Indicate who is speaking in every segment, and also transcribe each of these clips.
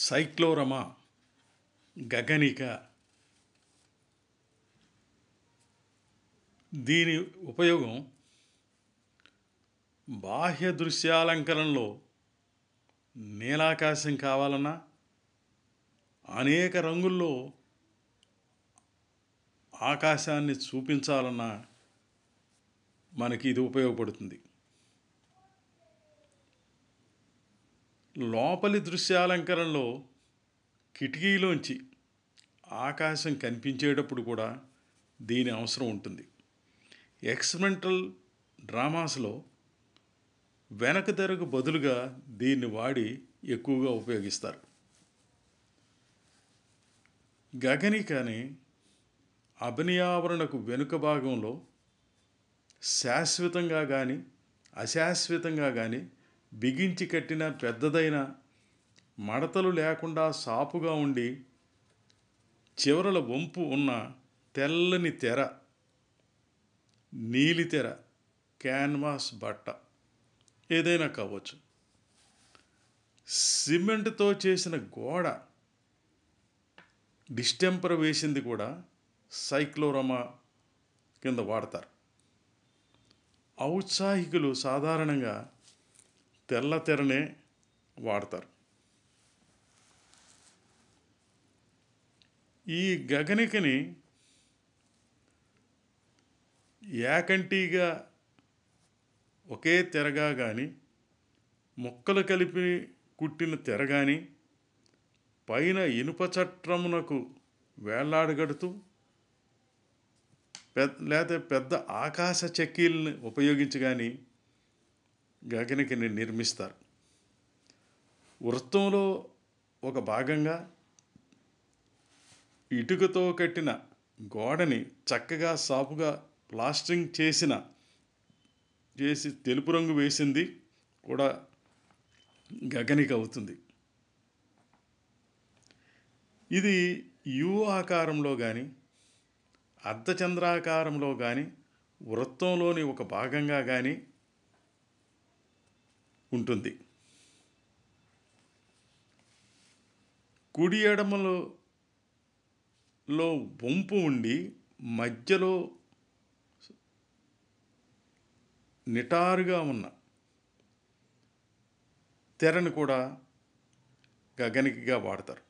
Speaker 1: సైక్లోరమా గగనిక. దీని ఉపయోగం బాహ్య దృశ్యాలంకరణలో నీలాకాశం కావాలన్నా అనేక రంగుల్లో ఆకాశాన్ని చూపించాలన్నా మనకి ఇది ఉపయోగపడుతుంది. లోపలి దృశ్యాలంకరణలో కిటికీలోంచి ఆకాశం కనిపించేటప్పుడు కూడా దీని అవసరం ఉంటుంది. ఎక్స్పెరిమెంటల్ డ్రామాస్లో వెనక తెరకు బదులుగా దీన్ని వాడి ఎక్కువగా ఉపయోగిస్తారు. గగనికని అభినయావరణకు వెనుక భాగంలో శాశ్వతంగా కానీ అశాశ్వతంగా కానీ బిగించి కట్టిన పెద్దదైన మడతలు లేకుండా సాపుగా ఉండి చివరల వంపు ఉన్న తెల్లని తెర నీలి తెర క్యాన్వాస్ బట్ట ఏదైనా కావచ్చు. సిమెంట్తో చేసిన గోడ డిస్టెంపర్ వేసింది కూడా సైక్లోరమా కింద వాడతారు. ఔత్సాహికులు సాధారణంగా తెల్ల తెరనే వాడతారు. ఈ గగనికని ఏకంటిగా ఒకే తెరగా కానీ ముక్కలు కలిపి కుట్టిన తెర కానీ పైన ఇనుప చట్రమునకు వేళ్ళాడగడుతూ పెద్ద లేకపోతే పెద్ద ఆకాశ చక్కీలను ఉపయోగించి కానీ గగనికని నిర్మిస్తారు. వృత్తంలో ఒక భాగంగా ఇటుకతో కట్టిన గోడని చక్కగా సాపుగా ప్లాస్టరింగ్ చేసిన చేసి తెలుపు రంగు వేసింది కూడా గగనిక అవుతుంది. ఇది యు ఆకారంలో కానీ అర్ధచంద్రాకారంలో కానీ వృత్తంలోని ఒక భాగంగా కానీ ఉంటుంది. కుడి ఎడమలో లో వంపు ఉండి మధ్యలో నిటారుగా ఉన్న తెరను కూడా గగనికగా వాడతారు.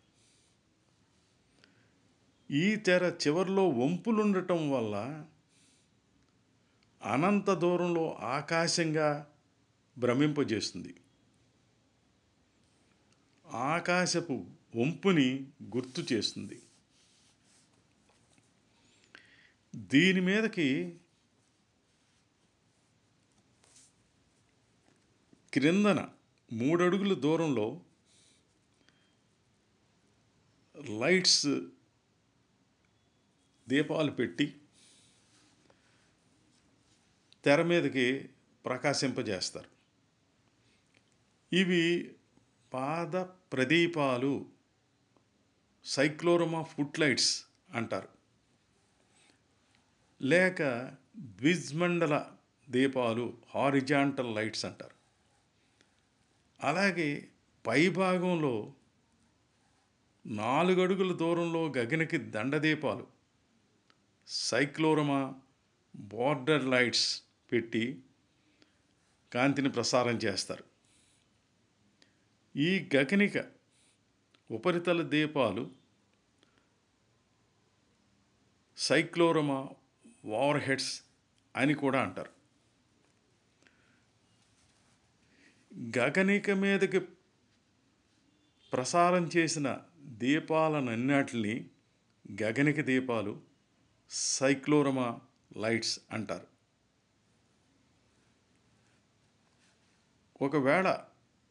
Speaker 1: ఈ తెర చివరిలో వంపులుండటం వల్ల అనంత దూరంలో ఆకాశంగా భ్రమింపజేస్తుంది. ఆకాశపు వంపుని గుర్తు చేస్తుంది. దీని మీదకి క్రిందన మూడడుగుల దూరంలో లైట్స్ దీపాలు పెట్టి తెర మీదకి ప్రకాశింపజేస్తారు. ఇవి పాద ప్రదీపాలు సైక్లోరమా ఫుట్ లైట్స్ అంటారు. లేక ద్విజ్మండల దీపాలు హారిజాంటల్ లైట్స్ అంటారు. అలాగే పై భాగంలో నాలుగు అడుగుల దూరంలో గగనకి దండదీపాలు సైక్లోరమా బార్డర్ లైట్స్ పెట్టి కాంతిని ప్రసారం చేస్తారు. ఈ గగనిక ఉపరితల దీపాలు సైక్లోరమా వార్ హెడ్స్ అని కూడా అంటారు. గగనిక మీదకి ప్రసారం చేసిన దీపాలనన్నిటిని గగనిక దీపాలు సైక్లోరమా లైట్స్ అంటారు. ఒకవేళ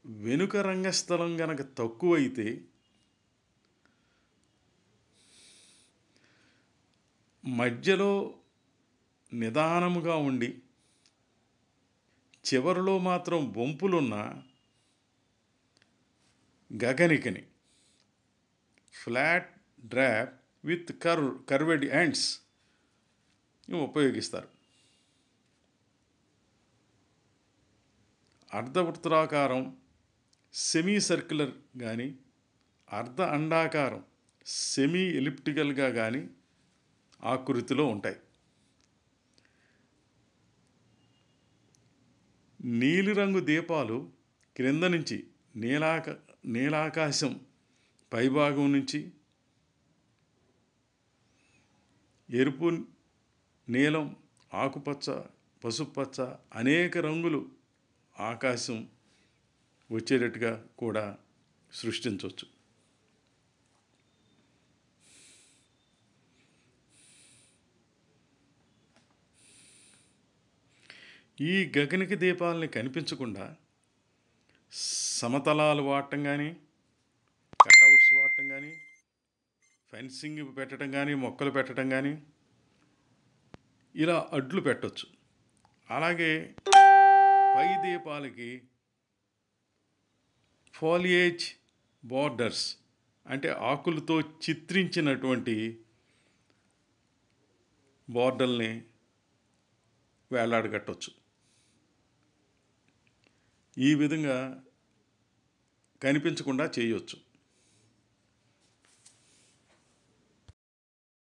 Speaker 1: వెనుక రంగస్థలం గనక తక్కువైతే మధ్యలో నిదానముగా ఉండి చివరిలో మాత్రం వంపులున్న గగనికని flat drop with curve curved ends ఉపయోగిస్తారు. అర్ధవృత్తాకారం సెమీ సర్క్యులర్ కానీ అర్ధ అండాకారం సెమీ ఎలిప్టికల్గా కానీ ఆకృతిలో ఉంటాయి. నీలిరంగు దీపాలు క్రింద నుంచి నీలాక నీలాకాశం పైభాగం నుంచి ఎరుపు నీలం ఆకుపచ్చ పసుపచ్చ అనేక రంగులు ఆకాశం వచ్చేటట్టుగా కూడా సృష్టించవచ్చు. ఈ గగనిక దీపాలని కనిపించకుండా సమతలాలు వాడటం కానీ కట్అవుట్స్ వాడటం కానీ ఫెన్సింగ్ పెట్టడం కానీ మొక్కలు పెట్టడం కానీ ఇలా అడ్లు పెట్టవచ్చు అలాగే పై దీపాలకి ఫాలియేజ్ బార్డర్స్ అంటే ఆకులతో చిత్రించినటువంటి బార్డర్ని వేలాడగట్టవచ్చు ఈ విధంగా కనిపించకుండా చేయొచ్చు.